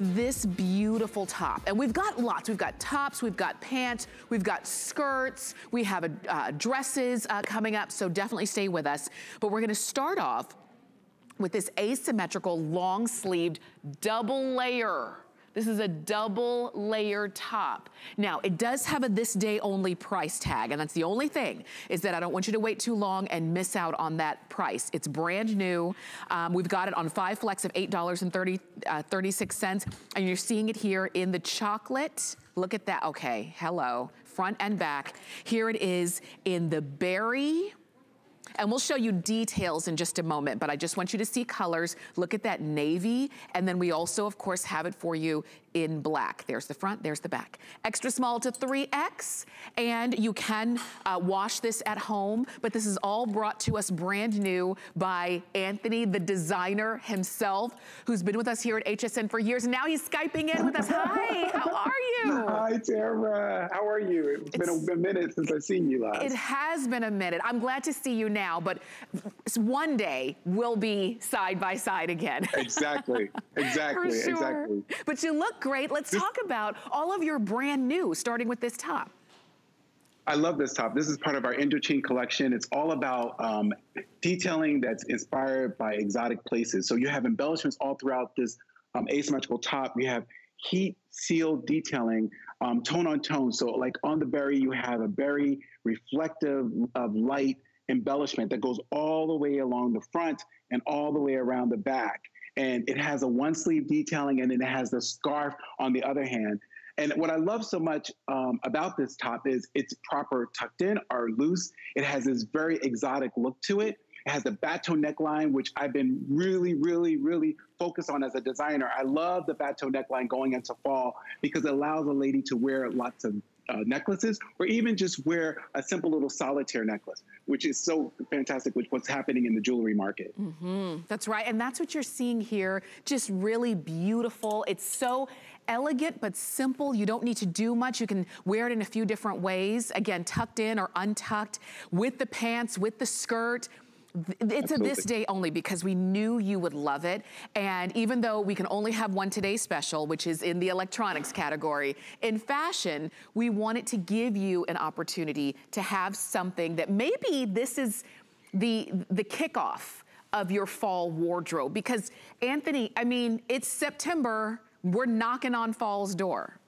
this beautiful top. And we've got lots. We've got tops, we've got pants, we've got skirts, we have a, uh, dresses uh, coming up, so definitely stay with us. But we're gonna start off with this asymmetrical long-sleeved double layer. This is a double layer top. Now, it does have a this day only price tag, and that's the only thing, is that I don't want you to wait too long and miss out on that price. It's brand new. Um, we've got it on five flex of $8.36, uh, and you're seeing it here in the chocolate. Look at that, okay, hello, front and back. Here it is in the berry, and we'll show you details in just a moment, but I just want you to see colors. Look at that navy. And then we also, of course, have it for you in black. There's the front, there's the back. Extra small to 3X, and you can uh, wash this at home, but this is all brought to us brand new by Antthony, the designer himself, who's been with us here at HSN for years, and now he's Skyping in with us. Hi, how are you? Hi, Tara. How are you? it's, it's been a minute since I've seen you last. It has been a minute. I'm glad to see you now, but one day we'll be side by side again. Exactly, exactly, sure. exactly. But you look great. Let's talk about all of your brand new, starting with this top. I love this top. This is part of our Indochine collection. It's all about um, detailing that's inspired by exotic places. So you have embellishments all throughout this um, asymmetrical top. You have heat sealed detailing, um, tone on tone. So like on the berry, you have a berry reflective of light embellishment that goes all the way along the front and all the way around the back and it has a one sleeve detailing and then it has the scarf on the other hand. And what I love so much um, about this top is it's proper tucked in or loose. It has this very exotic look to it. It has the bateau neckline, which I've been really, really, really focused on as a designer. I love the bateau neckline going into fall because it allows a lady to wear lots of uh, necklaces or even just wear a simple little solitaire necklace, which is so fantastic with what's happening in the jewelry market. Mm -hmm. That's right. And that's what you're seeing here. Just really beautiful. It's so elegant but simple. You don't need to do much. You can wear it in a few different ways. Again, tucked in or untucked with the pants, with the skirt. It's Absolutely. a this day only because we knew you would love it. And even though we can only have one today special, which is in the electronics category, in fashion, we wanted to give you an opportunity to have something that maybe this is the, the kickoff of your fall wardrobe. Because Antthony, I mean, it's September, we're knocking on fall's door.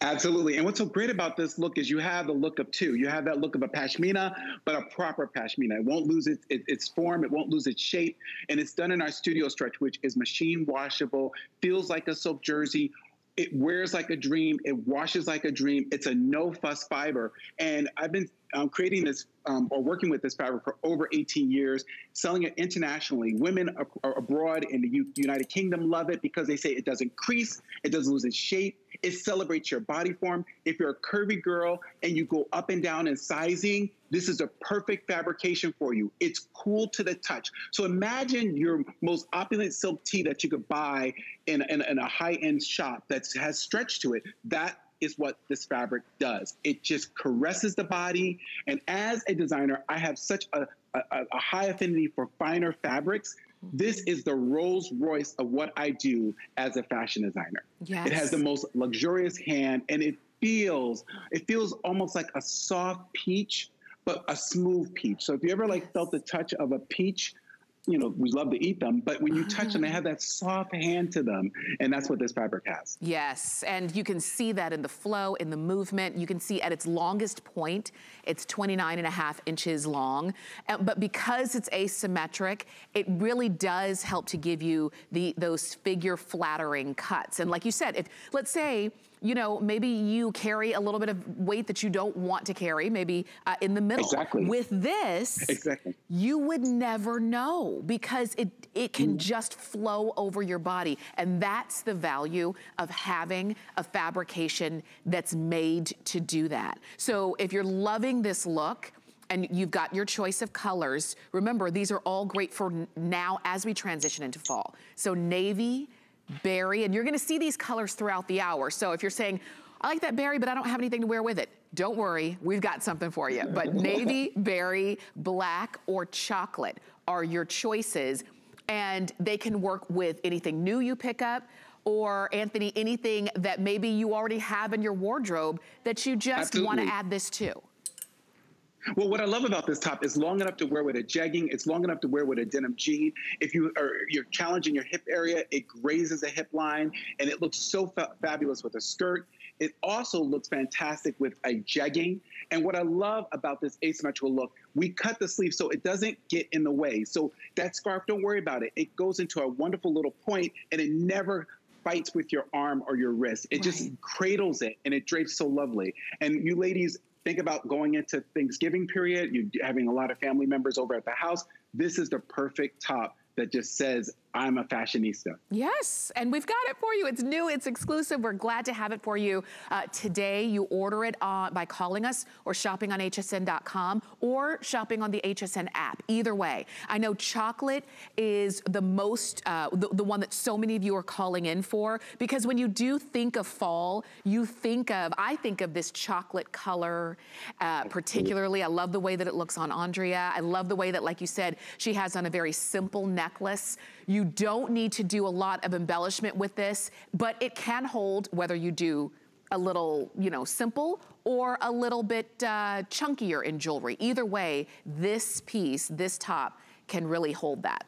Absolutely. And what's so great about this look is you have the look of two. You have that look of a pashmina, but a proper pashmina. It won't lose its, its form. It won't lose its shape. And it's done in our studio stretch, which is machine washable, feels like a silk jersey, it wears like a dream. It washes like a dream. It's a no fuss fiber. And I've been um, creating this um, or working with this fabric for over 18 years, selling it internationally. Women abroad in the U United Kingdom love it because they say it doesn't crease, it doesn't lose its shape, it celebrates your body form. If you're a curvy girl and you go up and down in sizing, this is a perfect fabrication for you. It's cool to the touch. So imagine your most opulent silk tee that you could buy in, in, in a high-end shop that has stretch to it. That is what this fabric does. It just caresses the body. And as a designer, I have such a, a, a high affinity for finer fabrics. This is the Rolls Royce of what I do as a fashion designer. Yes. It has the most luxurious hand and it feels, it feels almost like a soft peach, but a smooth peach. So if you ever like felt the touch of a peach, you know, we love to eat them, but when you touch them, they have that soft hand to them. And that's what this fabric has. Yes, and you can see that in the flow, in the movement. You can see at its longest point, it's 29 and a half inches long. Uh, but because it's asymmetric, it really does help to give you the those figure flattering cuts. And like you said, if let's say you know, maybe you carry a little bit of weight that you don't want to carry, maybe uh, in the middle. Exactly. With this, exactly. you would never know because it, it can mm. just flow over your body. And that's the value of having a fabrication that's made to do that. So if you're loving this look, and you've got your choice of colors. Remember, these are all great for now as we transition into fall. So navy, berry, and you're gonna see these colors throughout the hour. So if you're saying, I like that berry, but I don't have anything to wear with it. Don't worry, we've got something for you. But navy, berry, black, or chocolate are your choices. And they can work with anything new you pick up, or Antthony, anything that maybe you already have in your wardrobe that you just want to add this to? Well, what I love about this top is long enough to wear with a jegging. It's long enough to wear with a denim jean. If you are you're challenging your hip area, it grazes a hip line, and it looks so fa fabulous with a skirt. It also looks fantastic with a jegging. And what I love about this asymmetrical look, we cut the sleeve so it doesn't get in the way. So that scarf, don't worry about it. It goes into a wonderful little point, and it never fights with your arm or your wrist. It right. just cradles it and it drapes so lovely. And you ladies, think about going into Thanksgiving period, you having a lot of family members over at the house. This is the perfect top that just says, I'm a fashionista. Yes, and we've got it for you. It's new, it's exclusive. We're glad to have it for you uh, today. You order it uh, by calling us or shopping on hsn.com or shopping on the HSN app. Either way. I know chocolate is the most, uh, the, the one that so many of you are calling in for because when you do think of fall, you think of, I think of this chocolate color uh, particularly. I love the way that it looks on Andrea. I love the way that, like you said, she has on a very simple necklace. You don't need to do a lot of embellishment with this, but it can hold whether you do a little, you know, simple or a little bit uh, chunkier in jewelry. Either way, this piece, this top, can really hold that.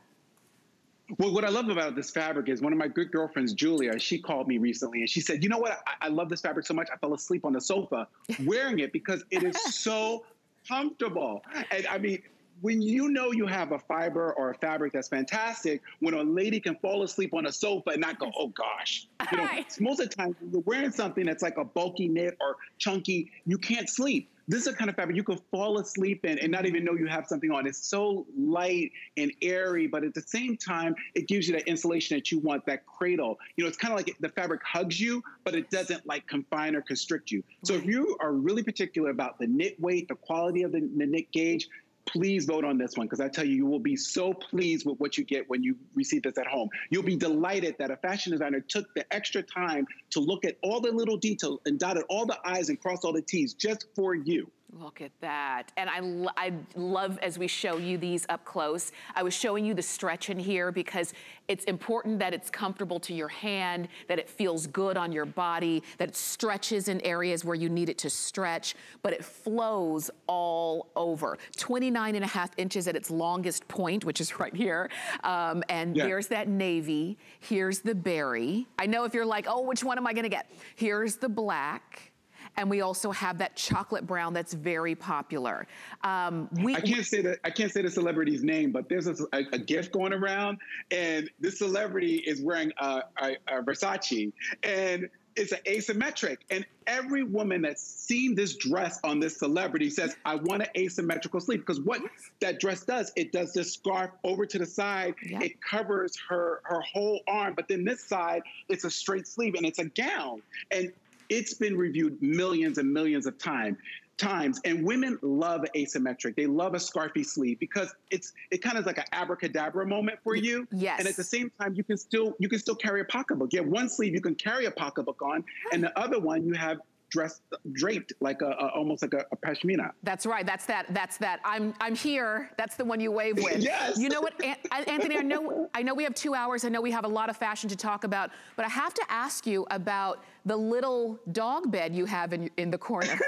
Well, what I love about this fabric is one of my good girlfriends, Julia, she called me recently and she said, you know what? I, I love this fabric so much, I fell asleep on the sofa wearing it because it is so comfortable. And I mean, when you know you have a fiber or a fabric that's fantastic, when a lady can fall asleep on a sofa and not go, oh gosh. You know, most of the time you're wearing something that's like a bulky knit or chunky, you can't sleep. This is a kind of fabric you can fall asleep in and not even know you have something on. It's so light and airy, but at the same time, it gives you that insulation that you want, that cradle. You know, it's kind of like the fabric hugs you, but it doesn't like confine or constrict you. So if you are really particular about the knit weight, the quality of the, the knit gauge, please vote on this one because I tell you, you will be so pleased with what you get when you receive this at home. You'll be delighted that a fashion designer took the extra time to look at all the little details and dotted all the I's and crossed all the T's just for you. Look at that. And I, I love as we show you these up close. I was showing you the stretch in here because it's important that it's comfortable to your hand, that it feels good on your body, that it stretches in areas where you need it to stretch, but it flows all over. 29 and a half inches at its longest point, which is right here. Um, and yeah. there's that navy. Here's the berry. I know if you're like, oh, which one am I gonna get? Here's the black. And we also have that chocolate brown that's very popular. Um, we, I can't say that I can't say the celebrity's name, but there's a, a, a gift going around, and this celebrity is wearing a, a, a Versace, and it's an asymmetric. And every woman that's seen this dress on this celebrity says, I want an asymmetrical sleeve. Because what that dress does, it does this scarf over to the side. Yep. It covers her her whole arm. But then this side, it's a straight sleeve and it's a gown. And it's been reviewed millions and millions of times times. And women love asymmetric. They love a scarfy sleeve because it's it kind of like an abracadabra moment for you. Yes and at the same time you can still you can still carry a pocketbook. You have one sleeve you can carry a pocketbook on and the other one you have dressed draped like a, a almost like a, a, pashmina. That's right. That's that. That's that. I'm I'm here. That's the one you wave with. yes. You know what, Antthony? I know I know we have two hours. I know we have a lot of fashion to talk about, but I have to ask you about the little dog bed you have in in the corner.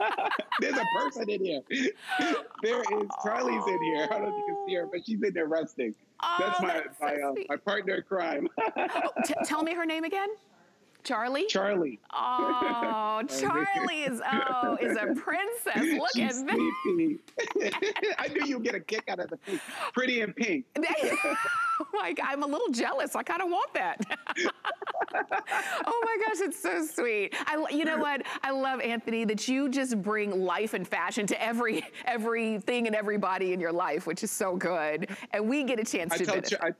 There's a person in here. There is Charlie's in here. I don't know if you can see her, but she's in there resting. Oh, that's my that's my, uh, my partner in crime. oh, tell me her name again. Charlie? Charlie. Oh, Charlie is oh is a princess. Look She's at that. I knew you'd get a kick out of the pink. Pretty in pink. like I'm a little jealous. I kind of want that. oh my gosh, it's so sweet. I, you know what? I love Antthony that you just bring life and fashion to every everything and everybody in your life, which is so good. And we get a chance I to. Tell, I,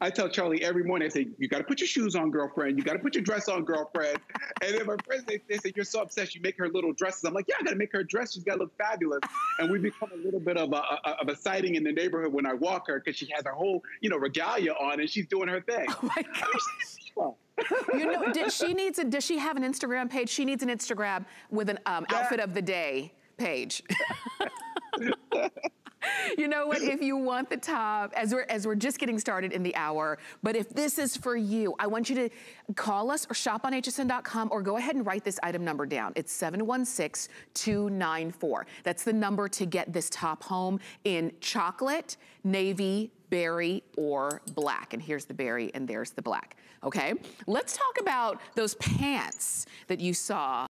I tell Charlie every morning, I say, you got to put your shoes on, girlfriend. You got to put your dress on, girlfriend. and then my friends, they, they say, you're so obsessed. You make her little dresses. I'm like, yeah, I got to make her dress. She's got to look fabulous. and we become a little bit of a, a, of a sighting in the neighborhood when I walk her because she has her whole, you know, regalia on and she's doing her thing. Oh my gosh. you know, did she needs a, does she have an Instagram page? She needs an Instagram with an um, yeah. outfit of the day page. you know what? If you want the top, as we're, as we're just getting started in the hour, but if this is for you, I want you to call us or shop on hsn.com or go ahead and write this item number down. It's 716294. That's the number to get this top home in chocolate, navy, berry, or black. And here's the berry and there's the black, okay? Let's talk about those pants that you saw